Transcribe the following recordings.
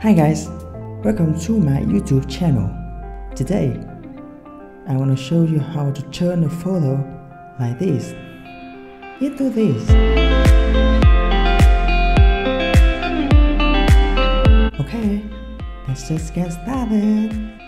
Hi guys, welcome to my YouTube channel. Today, I want to show you how to turn a photo like this into this. Okay, let's just get started.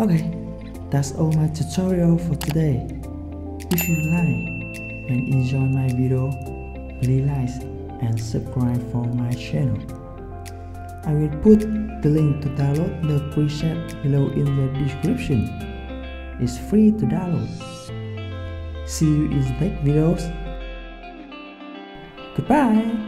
Okay, that's all my tutorial for today. If you like and enjoy my video, please like and subscribe for my channel. I will put the link to download the preset below in the description. It's free to download. See you in the next videos. Goodbye.